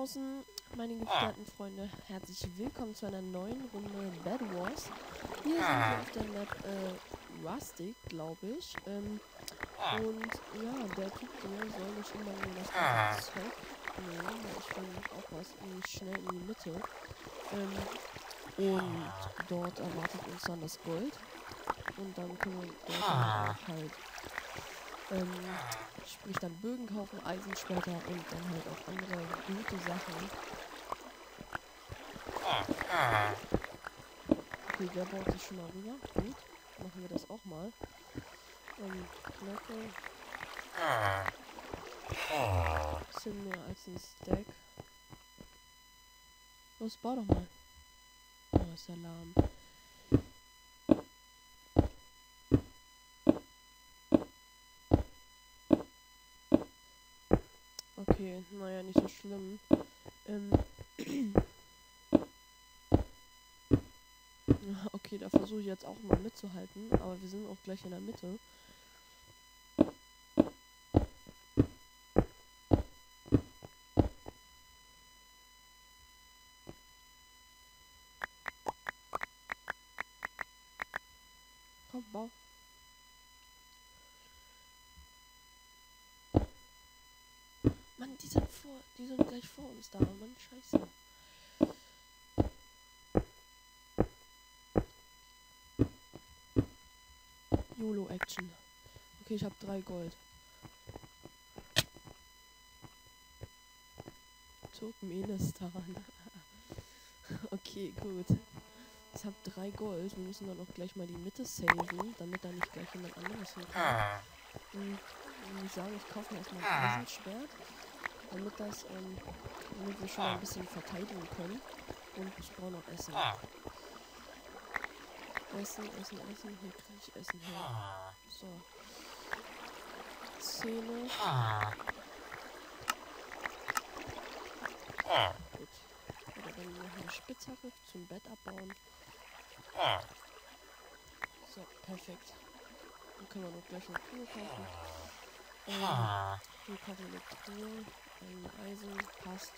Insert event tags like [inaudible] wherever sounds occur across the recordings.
draußen, meine gefährten Freunde. Herzlich willkommen zu einer neuen Runde Bad Wars. Hier sind wir auf der Map äh, Rustic, glaube ich. Ähm, und ja, der Typ der soll nicht immer nur das Zeug nehmen. Ich will auch was schnell in die Mitte. Ähm, und dort erwartet uns dann das Gold. Und dann können wir dort halt ähm, sprich dann Bögen kaufen, Eisenschwerter und dann halt auch andere gute Sachen. Okay, der baut sich schon mal rüber. Gut, machen wir das auch mal. Ähm, Knöcke. Sind mehr als ein Stack. Los, bau doch mal. Oh, ist Alarm. Okay, naja, nicht so schlimm. Ähm. [clears throat] okay, da versuche ich jetzt auch mal mitzuhalten, aber wir sind auch gleich in der Mitte. Komm, bau. Mann, die sind vor, die sind uns da. Mann, scheiße. YOLO-Action. Okay, ich habe drei Gold. Turkmenistan. [laughs] okay, gut. Ich habe drei Gold. Wir müssen dann auch gleich mal die Mitte saven, damit da nicht gleich jemand anderes hinkommt. Und ich sagen, ich kaufe mir erstmal ein Eisenschwert, damit das, ähm, damit wir schon ein bisschen verteidigen können. Und ich brauche noch Essen. Essen, Essen, Essen. Hier kriege ich Essen her. So. Zähne. Gut. Oder dann noch eine Spitzhacke zum Bett abbauen. So, perfekt. Dann können wir noch gleich eine Truhe kaufen. Ähm, hier kaufen wir eine Truhe. Eisen passt.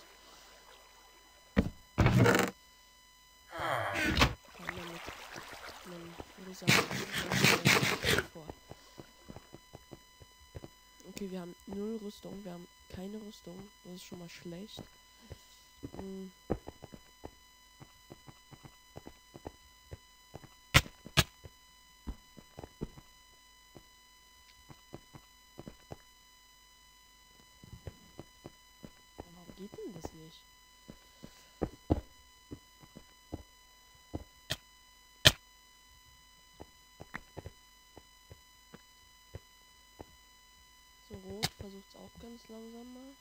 Sagen, vor. Okay, wir haben null Rüstung. Wir haben keine Rüstung. Das ist schon mal schlecht. Hm. Warum geht denn das nicht? So, Rot versucht es auch ganz langsam mal.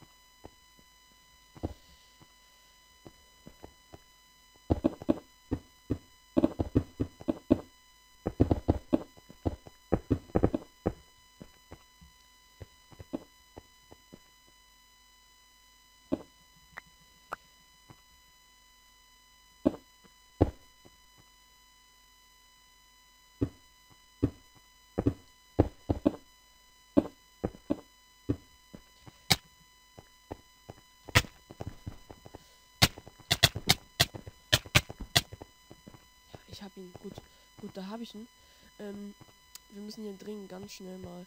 Habe ihn. Gut, gut, da habe ich ihn. Ähm, wir müssen hier dringend ganz schnell mal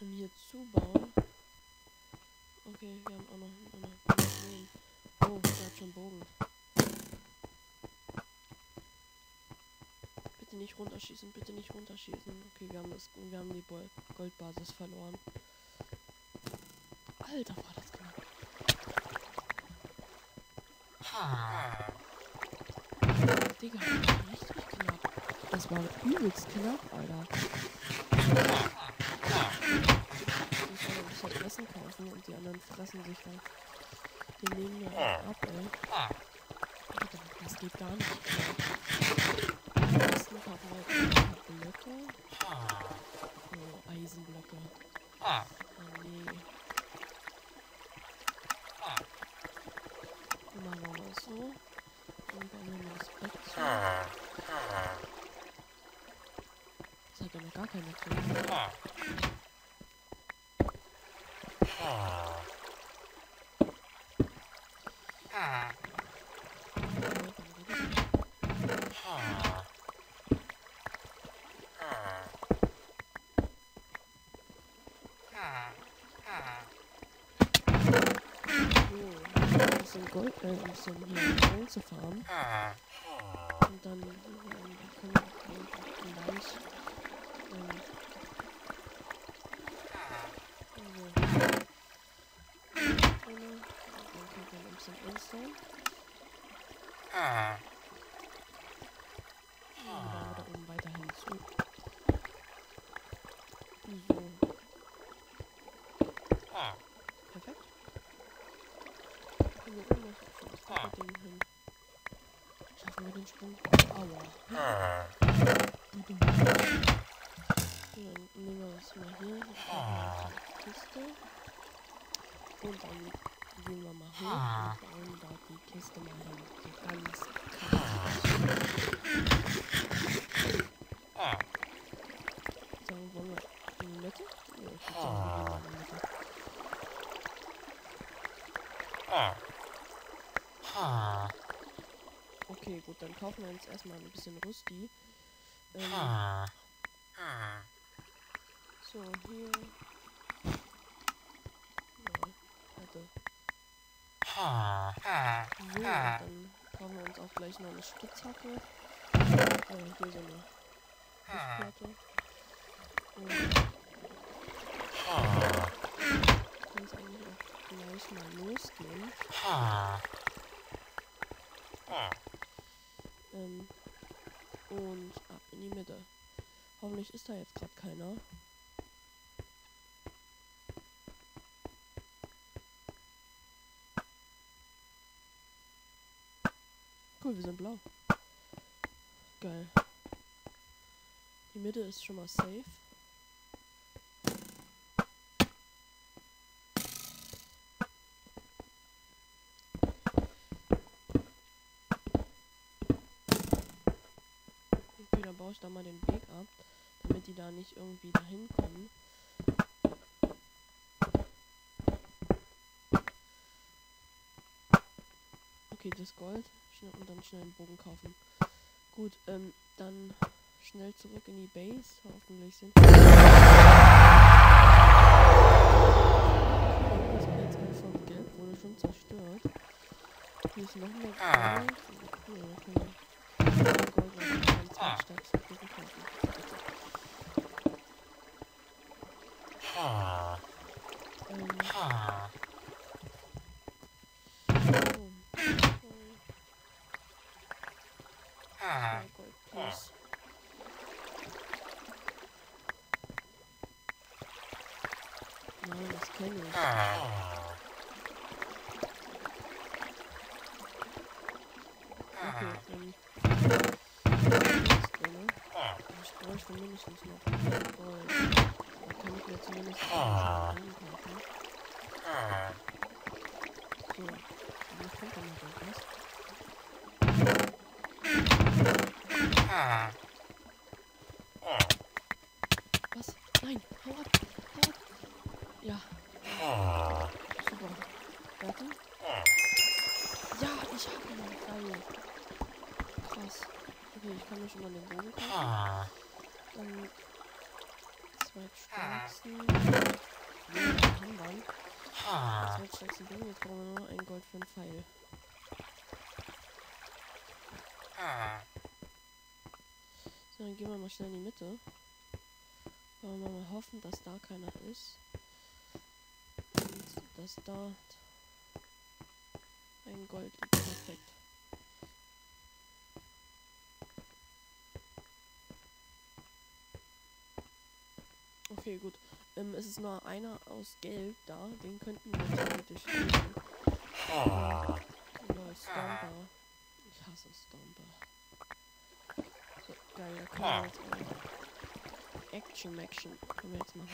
ähm, hier zubauen. Okay, wir haben auch noch, auch noch, Leben. Oh, der hat schon Bogen. Bitte nicht runterschießen, bitte nicht runterschießen. Okay, wir haben das, wir haben die Goldbasis verloren. Alter, war das knapp. Digga, richtig knapp. Das war übelst knapp, Alter. Ich soll ein bisschen Essen kaufen und die anderen fressen sich dann. Die nehmen auch ab, ey. Alter, das geht gar nicht. Am besten kaufen wir jetzt Blöcke. Oh, Eisenblöcke. Oh nee. Machen wir mal so. Und dann nehmen wir das Bett zu. Das hat ja noch gar keine Tür. Gold, äh, ein bisschen hier Bronze farmen. Und dann ähm, können wir gleich ähm, also, dann können wir ein bisschen Endstone. Und da oben weiterhin zu. So. Perfekt. Können wir irgendwas schon das ganze Ding hin. Schaffen wir den Sprung? Aua. So, dann nehmen wir das mal hier. Die Kiste. Und dann gehen wir mal hoch und bauen da die Kiste mal hin. So ganz krass. Sagen wollen wir in die Mitte? Ja, ich würde sagen, in die Mitte. Okay, gut, dann kaufen wir uns erstmal ein bisschen Rusty. Ähm, so, hier. Ja, warte. So, dann brauchen wir uns auch gleich noch eine Spitzhacke. Äh, hier so eine Fußplatte. Und kann es eigentlich auch gleich mal losgehen. Ähm, und ab in die Mitte. Hoffentlich ist da jetzt gerade keiner. Cool, wir sind blau. Geil. Die Mitte ist schon mal safe. Okay, dann baue ich da mal den Weg ab, damit die da nicht irgendwie dahin kommen. Okay, das Gold. Schnell, und dann schnell einen Bogen kaufen. Gut, ähm, dann schnell zurück in die Base. Hoffentlich sind. Das Netzwerk von Gelb wurde schon zerstört. Hier ist noch mehr Gold. Ja, okay. Gold war schon zwei stärksten Bogen kaufen. Ähm. So. Zwei Gold plus. Nein, das kenne ich. Okay, ähm. Ich bräuchte mindestens noch Gold. Da kann ich mir zumindest einkaufen. So, wie kommt da noch irgendwas? Ich mal den Bogen kaufen. Dann zweitstärksten. Ja, Handball. Zweitstärksten Bogen. Jetzt brauchen wir nur noch ein Gold für einen Pfeil. So, dann gehen wir mal schnell in die Mitte. Wollen wir mal hoffen, dass da keiner ist. Und dass dort ein Gold liegt. Perfekt. Okay, gut. Ähm, es ist nur einer aus Gelb da. Den könnten wir theoretisch töten. Oder Stomper. Ich hasse Stomper. So, geil, da können wir jetzt Action Action können wir jetzt machen.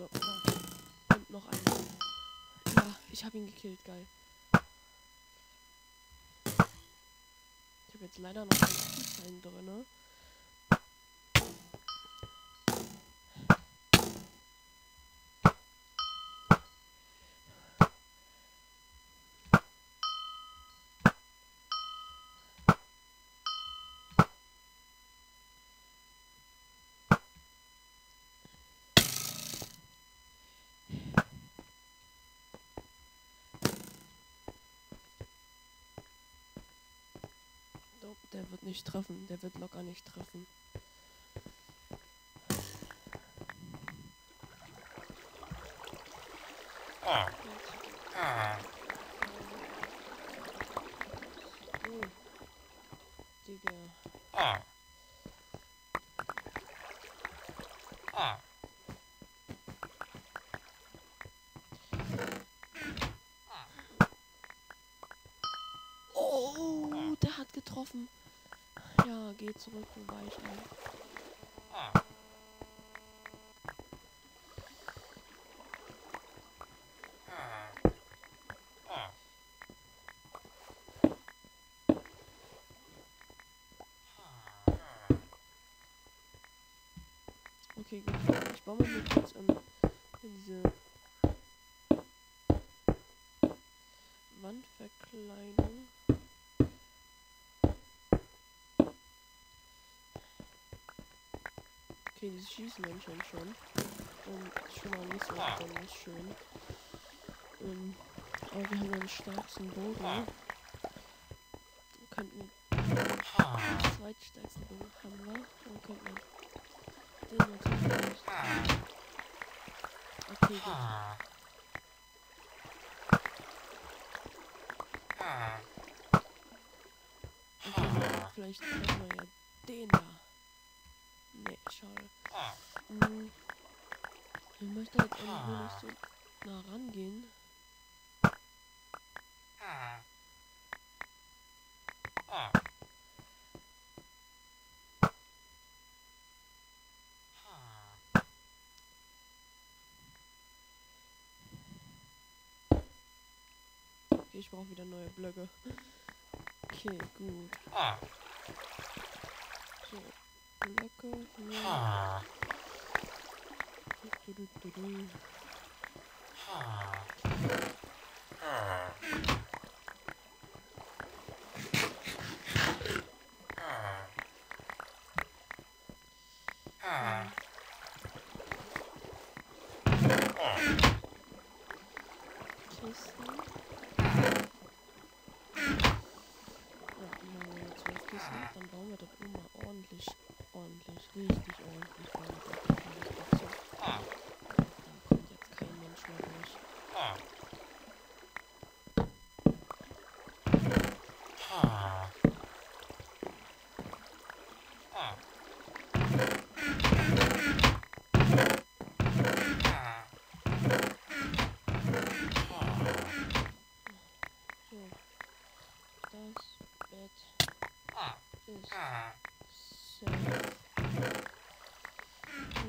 So, und noch einer. Ja, ich habe ihn gekillt, geil. Ich habe jetzt leider noch einen Keysign drin, ne? Der wird nicht treffen. Der wird locker nicht treffen. Ah. Ah. Getroffen. Ja, geh zurück, Weichei. Ah. Ah. Ah. Okay, gut. Ich baue hier kurz ähm, diese Wandverkleidung. Okay, die schießen anscheinend schon. Und schon mal nicht so besonders schön. Ähm, aber wir haben ja den stärksten Bogen. Wir könnten den zweitstärksten Bogen haben wir. Dann könnten wir den natürlich nicht. Okay, gut. Ah. Ah. Okay, vielleicht können wir ja den da. Schade. Ah. Hm. Ich möchte jetzt irgendwie nicht so nah rangehen. Ah. Ah. Ah. Okay, ich brauche wieder neue Blöcke. Okay, gut. Ah. So, Blöcke hier. Ah. Du, du, du, du. Ah. Ah. Ah. Ah. Kisten. Ja, dann haben wir jetzt zwölf Kisten. Dann bauen wir das immer ordentlich, ordentlich, richtig ordentlich. Bauen dazu. Ah. Da kommt jetzt kein Mensch mehr durch. So. Das Bett ist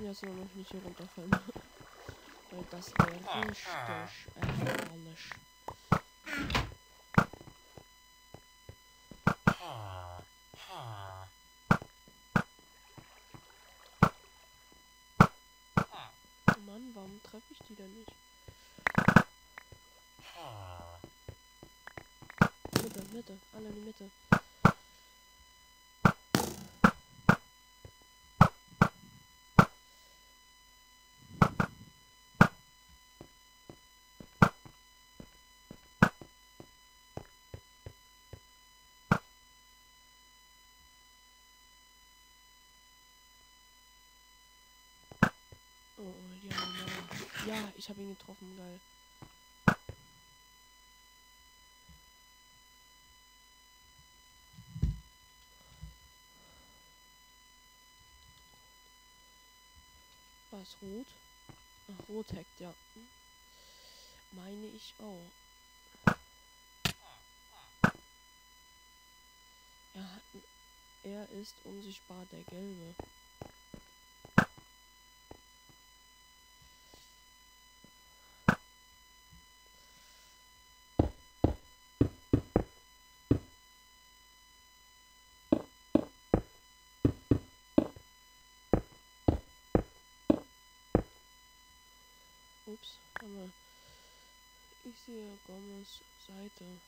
Jetzt nur noch nicht hier runterfallen. [laughs] Weil das wäre richtig. Ah. Mann, warum treffe ich die denn nicht? Mitte, Mitte, alle in die Mitte. Oh, ihn aber- Ja, ich habe ihn getroffen, geil. War es rot? Ach, rot hackt, ja. Meine ich auch. Er, hat, er ist unsichtbar, der gelbe. Aber ich sehe Gommes Seite.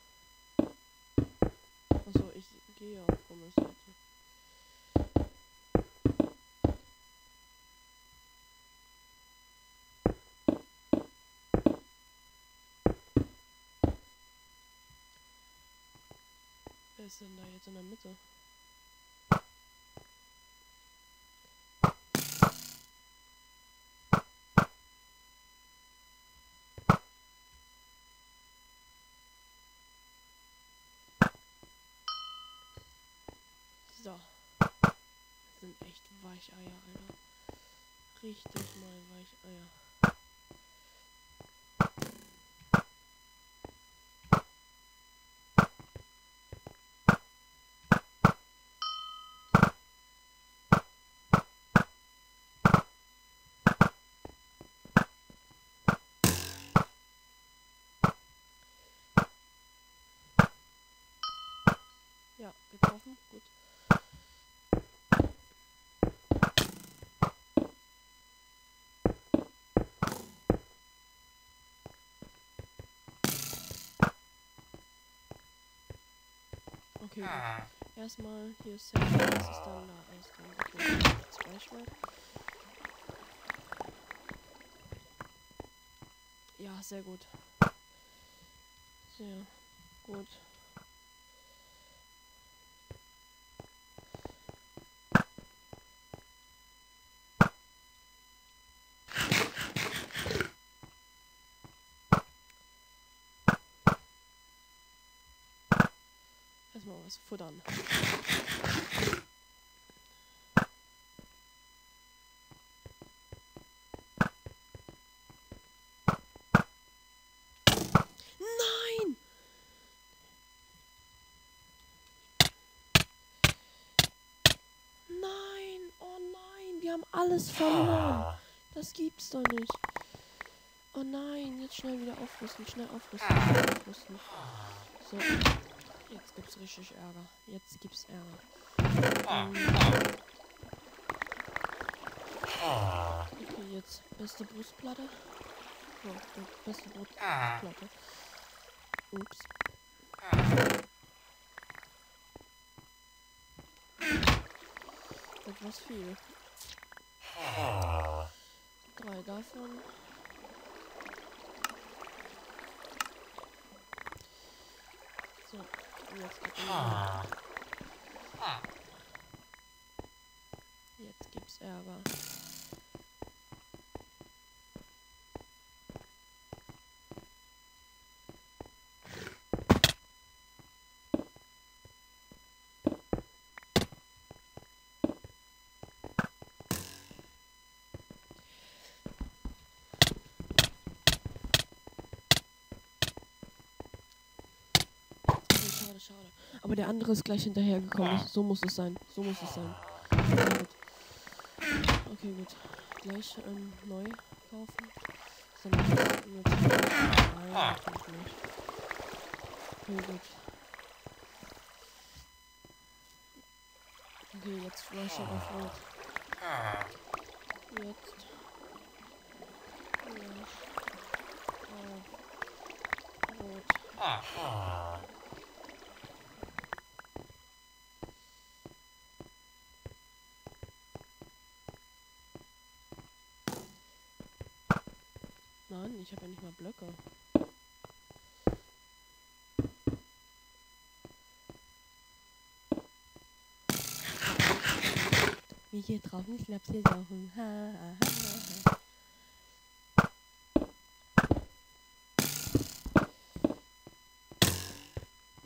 Achso, ich gehe auf Gommes Seite. Wer ist denn da jetzt in der Mitte? So. Das sind echt Weicheier, Alter. Richtig mal Weicheier. Ja, getroffen. Gut. Okay. Ah. erstmal hier ist Safe, das ist dann dann okay, zwei Schwert. Ja, sehr gut. Sehr gut. Erstmal was futtern. Nein! Nein! Oh nein! Wir haben alles verloren! Ah. Das gibt's doch nicht. Oh nein, jetzt schnell wieder aufrüsten, schnell aufrüsten, schnell aufrüsten. So, jetzt gibt's richtig Ärger. Jetzt gibt's Ärger. Ähm, Ah. okay, jetzt beste Brustplatte. Be- beste. Brustplatte. Ups. Etwas viel. Drei davon. So, jetzt geht es Ah. Ah. Jetzt gibt's Ärger. Okay, schade, schade. Aber der andere ist gleich hinterhergekommen. So muss es sein. So muss es sein. Okay, gut. Gleich ähm, neu kaufen. Mit. Nein, natürlich nicht. Okay, gut. Okay, jetzt rush ich auf Rot. Ah. Jetzt. Rush auf Rot. Ah. Ah. Nein, ich habe ja nicht mal Blöcke. Wie hier draußen Schnaps hier saufen. Ha, ha, ha, ha.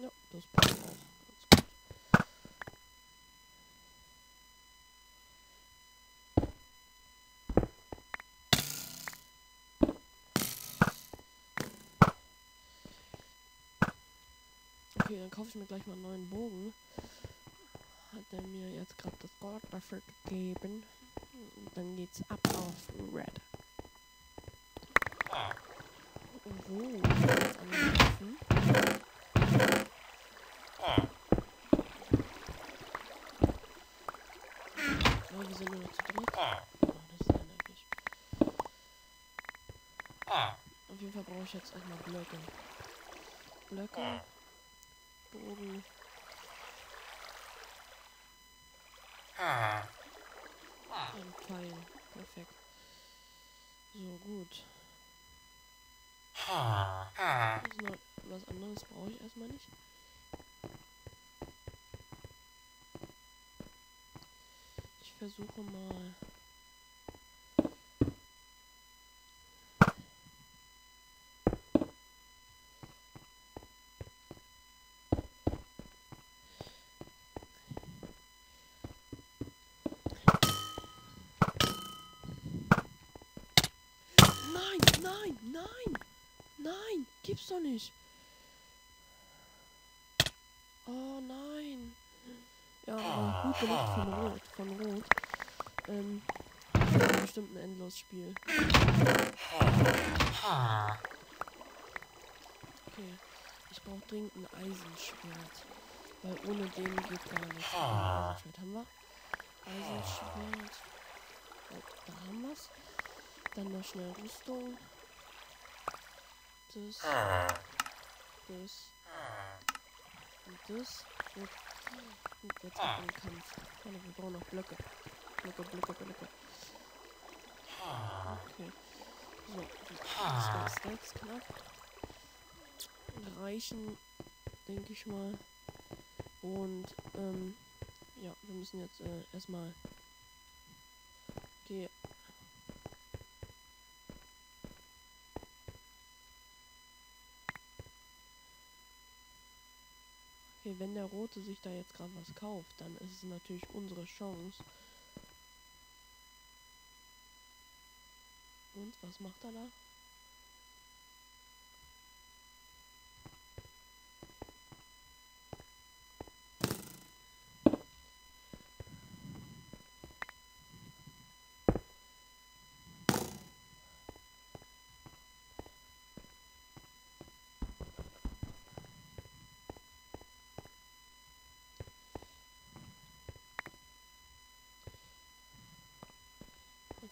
Ja, das passt auch. Ganz gut. Okay, dann kaufe ich mir gleich mal einen neuen Bogen. Hat er mir jetzt gerade das Gold dafür gegeben. Und dann geht's ab auf Red. Oh, wir sind nur noch zu dritt. Oh, nervig. Ah. Fall brauche ich jetzt erstmal Blöcke. Blöcke. Bogen. Ein Pfeil. Perfekt. So, gut. Noch was anderes brauche ich erstmal nicht. Ich versuche mal. Nein, nein, nein! Nein, gibt's doch nicht. Oh nein. Ja, gut gemacht von Rot. Von Rot. Ähm, bestimmt ein Endlosspiel. Okay. Ich brauche dringend ein Eisenschwert. Weil ohne den geht gar nichts. Eisenschwert haben wir. Eisenschwert. Oh, da haben wir's. Dann noch schnell Rüstung. Das. Das. Und das. Und, und jetzt ab in den Kampf. Wir brauchen noch Blöcke. Blöcke, Blöcke, Blöcke. Okay. So, die zwei Stacks knapp. Reichen, denke ich mal. Und, ähm, ja, wir müssen jetzt äh, erstmal. Okay, Okay, wenn der Rote sich da jetzt gerade was kauft, dann ist es natürlich unsere Chance. Und was macht er da?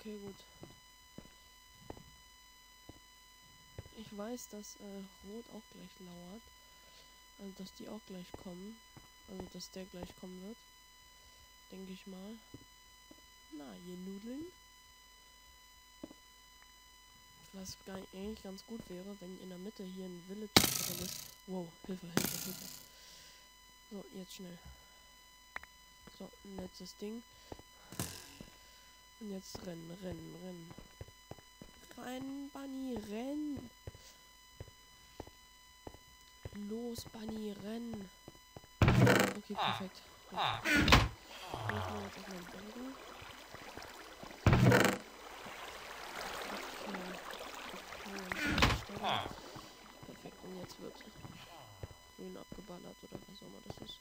Okay, gut. Ich weiß, dass äh, Rot auch gleich lauert. Also, dass die auch gleich kommen. Also, dass der gleich kommen wird. Denke ich mal. Na, ihr Nudeln. Was eigentlich ganz gut wäre, wenn in der Mitte hier ein Village drin ist. Wow, Hilfe, Hilfe, Hilfe. So, jetzt schnell. So, letztes Ding. Jetzt rennen, rennen, rennen. Renn, Bunny, renn. Los, Bunny, renn. Okay, perfekt. Jetzt erstmal einen Bogen. Okay. Stelle. Perfekt, und jetzt wird grün abgeballert oder was auch immer das ist.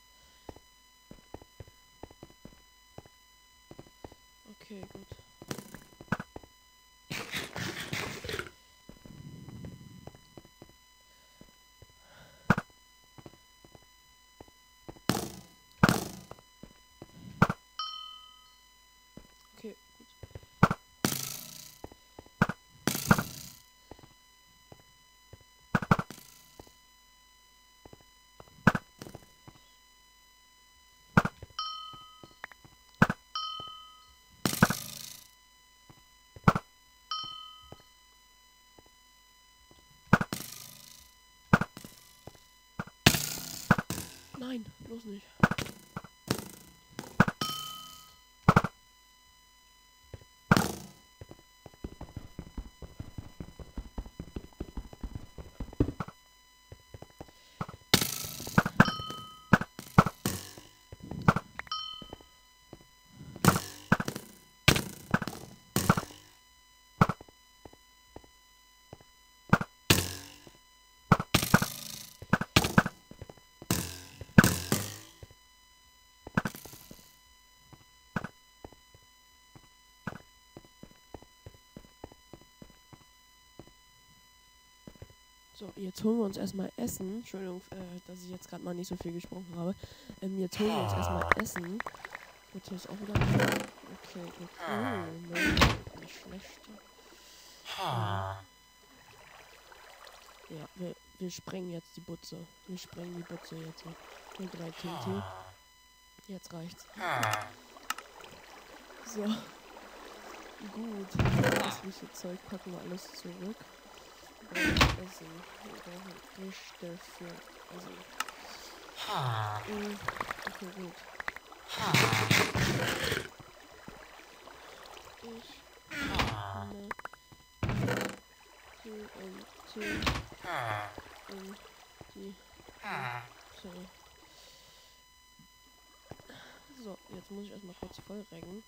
Okay, gut. Okay, gut. Nein, los nicht. So, jetzt holen wir uns erstmal Essen. Entschuldigung, äh, dass ich jetzt gerade mal nicht so viel gesprochen habe. Ähm, jetzt holen wir uns erstmal Essen. Gut, hier ist auch wieder. Okay, gut. Oh, nein, nicht schlecht. Ja, wir, wir sprengen jetzt die Butze. Wir sprengen die Butze jetzt. Nur drei TNT. Jetzt reicht's. So. Gut. Das Zeug packen wir alles zurück. Essen. Wir brauchen Fischste für Essen. Mhm. Okay, gut. Ich ne TNT in die Sorry. So, jetzt muss ich erstmal kurz voll recken.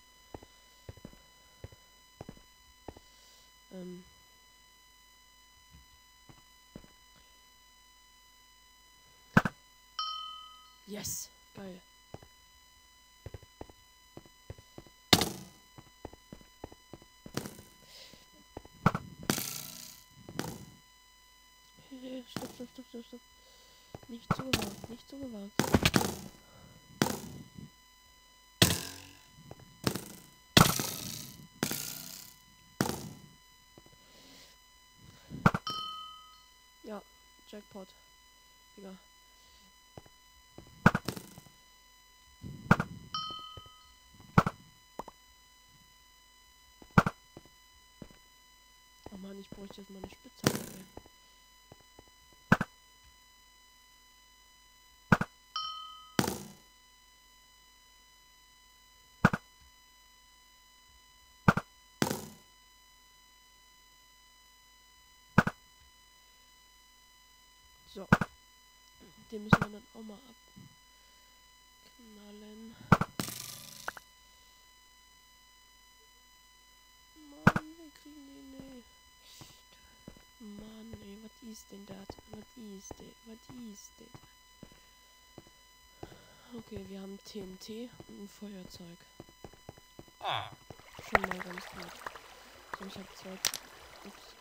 Ähm. Yes, geil. Stopp, stopp, stopp, stopp, stopp. Nicht so gewagt, nicht so gewagt. Ja, Jackpot. Digga. Oh Mann, ich jetzt mal eine Spitzhacke. ey. So. Den müssen wir dann auch mal abknallen. Mann, wir kriegen den nicht. Mann, ist denn das? Was ist das? Was ist das? Okay, wir haben TNT und ein Feuerzeug. Schon mal ganz gut. So, ich habe zwei. Ups.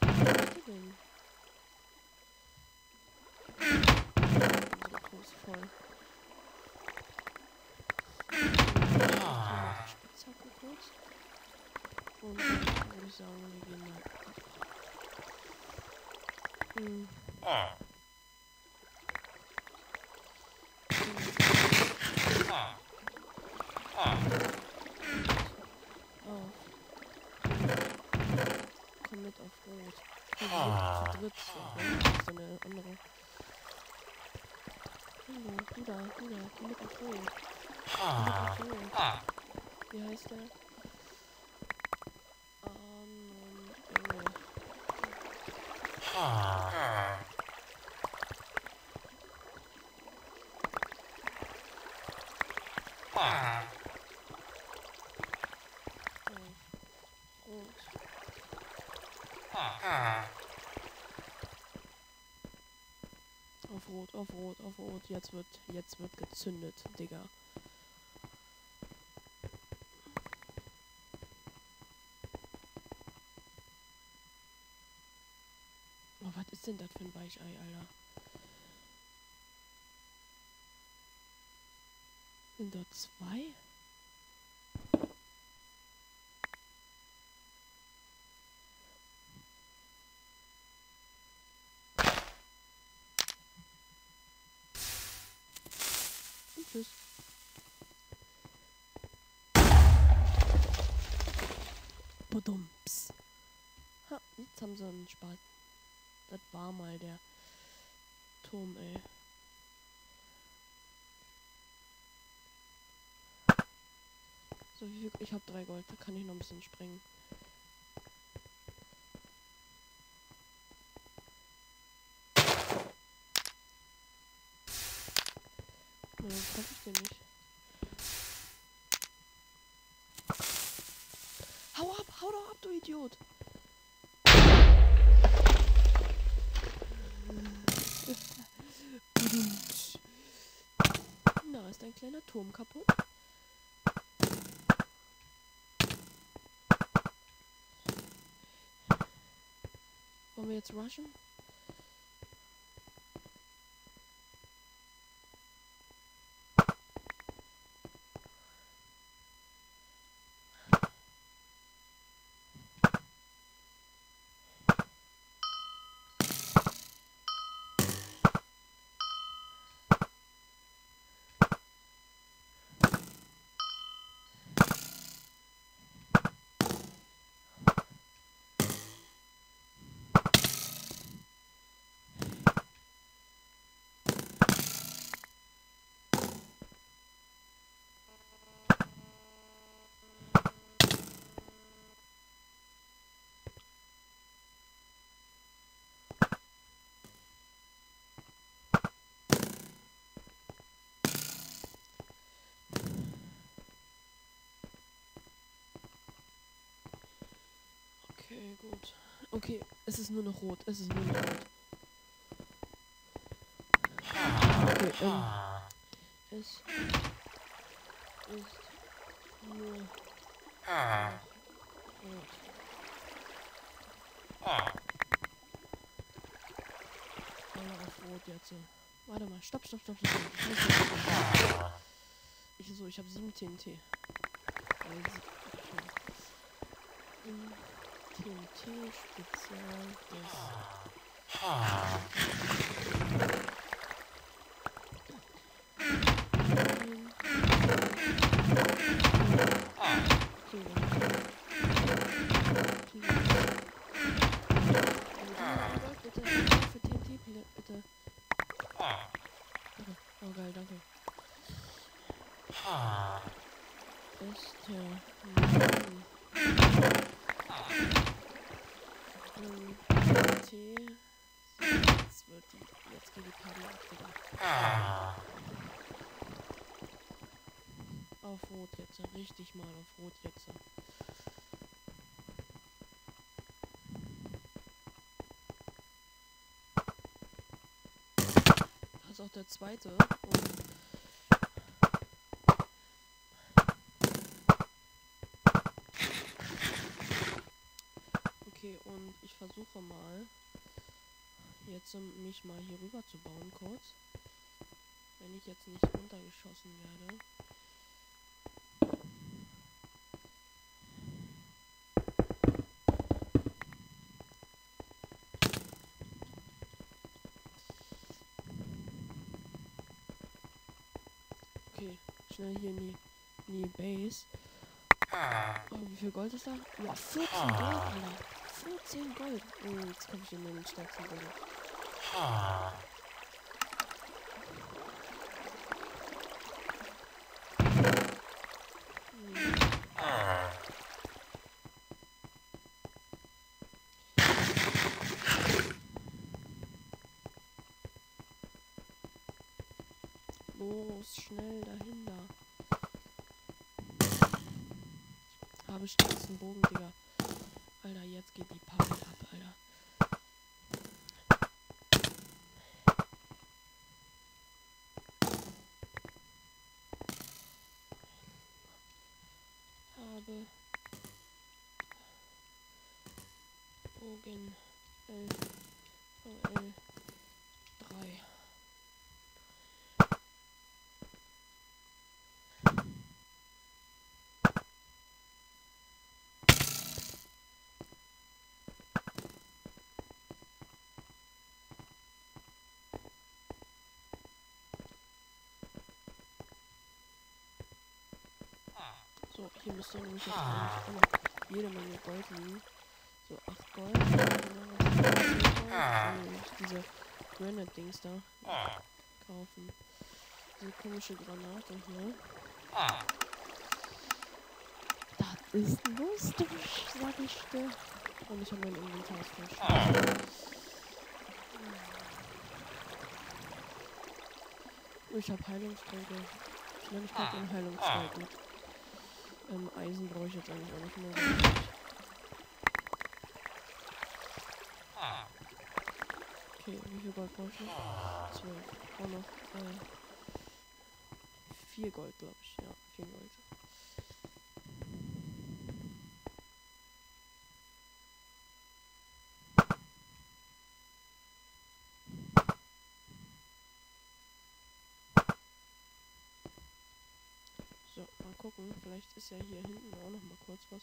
Was ist denn? Der Kurs ist voll. Spitzhacke kurz. Und dann würde ich sagen, wir gehen mal. Hm. Komm mit auf Rot. Zu dritt. so, ne? Eine andere. Bruder, Bruder, komm mit auf Rot. Komm mit auf Rot. Wie heißt der? Arnon Engel. Auf Rot. Auf Rot, auf Rot, auf Rot. Jetzt wird, jetzt wird gezündet, Digga. Oh, was ist denn das für ein Weichei, Alter? Sind dort zwei? Und tschüss. Budumps. Ha, jetzt haben sie einen Spaß. Das war mal der Turm, ey. So, wie viel? Ich habe drei Gold, da kann ich noch ein bisschen springen. Nee, das treffe ich den nicht. Hau ab, hau doch ab, du Idiot! Da ist ein kleiner Turm kaputt. Wollen wir jetzt rushen? Gut. Okay, es ist nur noch rot. Es ist nur noch rot. Okay, ähm, es ist nur rot. Alle auf rot jetzt. Warte mal, stopp, stopp, stopp, stopp. stopp. Ich, so, ich habe 7 TNT. Also, okay. Ähm, TNT Spezial des Okay, dann- Bitte, für TNT, bitte. Danke. Oh, geil, danke. Beste Mann. Ähm, TNT. Jetzt geht die Party ab, Digga. Auf Rot jetzt, richtig mal auf Rot jetzt. Das ist auch der zweite. Und okay, und ich versuche mal jetzt um, mich mal hier rüber zu bauen kurz. Wenn ich jetzt nicht runtergeschossen werde. Okay, schnell hier in die, in die Base. Oh, wie viel Gold ist da? Boah, 14 Gold, Alter. 14 Gold. Oh, jetzt komme ich in den stärksten Gold. Hm. Los, schnell dahin da. Habe stärksten Bogen, Digga. Alter, jetzt geht die Party ab, Alter. Habe Bogen L VL 3. So, hier müsste nämlich jetzt eigentlich immer jede Menge Gold liegen. So, 8 Gold. dann noch was für 10 Gold. Dann muss ich diese Granite-Dings da kaufen. Diese komische Granate hier. Das ist lustig, sag ich dir. Und ich habe mein Inventar voll. Oh, Ich habe Heilungsdrücke. Schnelligkeit und Heilungsdrücke. Ähm, Eisen brauche ich jetzt eigentlich auch nicht mehr. Okay, wie viel Gold brauche ich noch? 12. Ich brauche noch äh, 4 Gold, glaube ich. Ja, 4 Gold. So, mal gucken. Vielleicht ja hier hinten auch noch mal kurz was.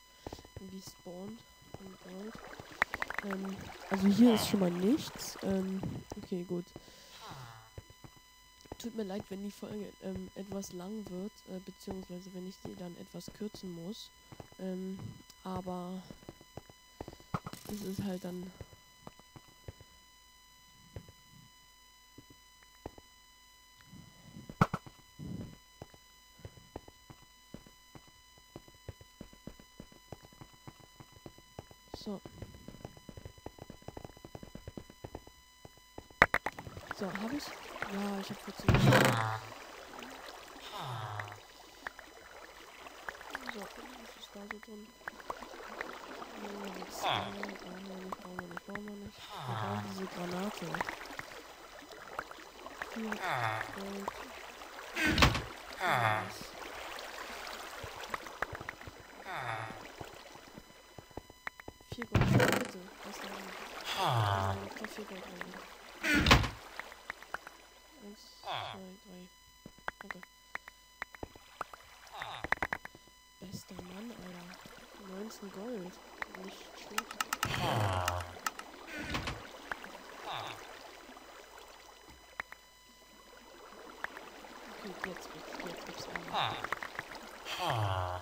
Wie spawnt von. Ähm, also hier ist schon mal nichts. Ähm, okay, gut. Tut mir leid, wenn die Folge ähm, etwas lang wird, äh, beziehungsweise wenn ich sie dann etwas kürzen muss. Ähm, aber es ist halt dann. So. So, hab ich? Ja, ich hab kurz. So, was ist da so drin? Brauchen wir nicht, brauchen wir nicht, brauchen wir nicht. Wir brauchen diese Granate. Ah. Ah. Was? 4 Gold. Bitte, lass da rein. Ah. Da 4 Gold rein. 1, 2, 3. Danke. Bester Mann, Alter. 19 Gold. Nicht schlecht. Ah. Jetzt, jetzt, jetzt gibt's einen. Ah.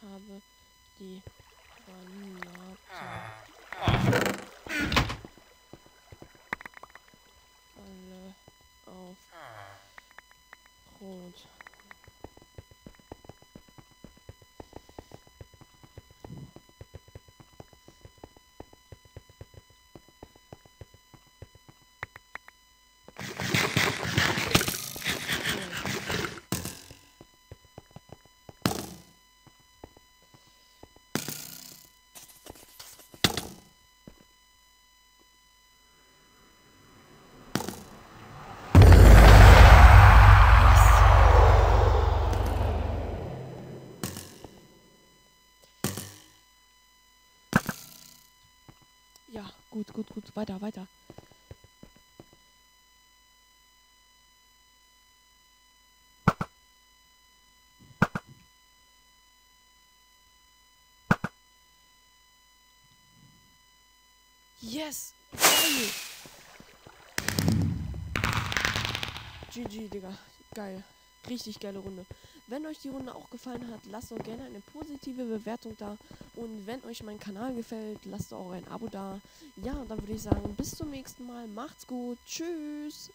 Habe die gut, gut, gut. Weiter, weiter. Yes! Geil! GG, Digga. Geil. Richtig geile Runde. Wenn euch die Runde auch gefallen hat, lasst doch gerne eine positive Bewertung da. Und wenn euch mein Kanal gefällt, lasst auch ein Abo da. Ja, dann würde ich sagen, bis zum nächsten Mal. Macht's gut. Tschüss.